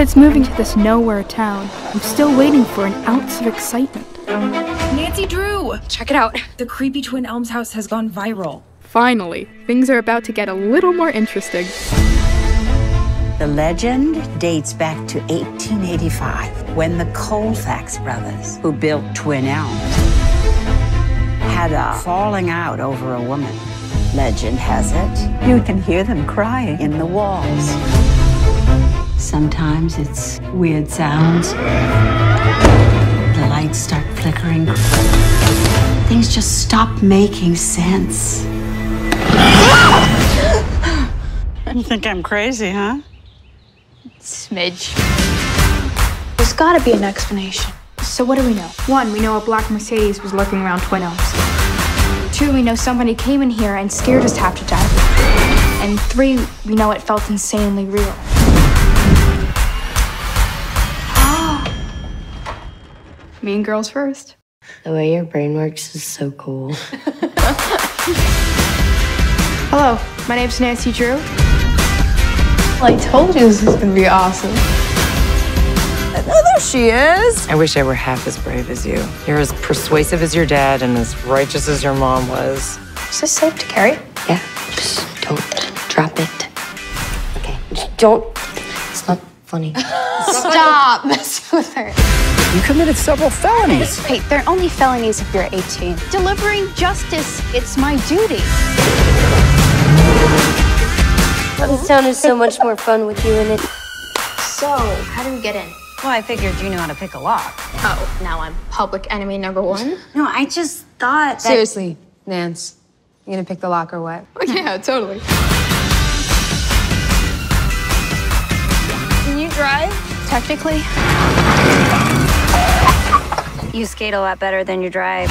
Besides moving to this nowhere town, I'm still waiting for an ounce of excitement. Nancy Drew! Check it out. The creepy Twin Elms house has gone viral. Finally, things are about to get a little more interesting. The legend dates back to 1885 when the Colfax brothers, who built Twin Elms, had a falling out over a woman. Legend has it, you can hear them crying in the walls. Sometimes it's weird sounds. The lights start flickering. Things just stop making sense. You think I'm crazy, huh? Smidge. There's gotta be an explanation. So what do we know? One, we know a black Mercedes was lurking around Twin Elms. Two, we know somebody came in here and scared us half to death. And three, we know it felt insanely real. Mean girls first. The way your brain works is so cool. Hello, my name's Nancy Drew. I told you this was gonna be awesome. Oh, there she is. I wish I were half as brave as you. You're as persuasive as your dad and as righteous as your mom was. Is this safe to carry? Yeah, just don't drop it. Okay, just don't. It's not funny. Stop messing with her. You committed several felonies. Hey, they're only felonies if you're 18. Delivering justice, it's my duty. This town is so much more fun with you in it. So, how do we get in? Well, I figured you knew how to pick a lock. Oh, now I'm public enemy number one? No, I just thought that. Seriously, Nance. You gonna pick the lock or what? Oh, yeah, totally. Technically, You skate a lot better than you drive.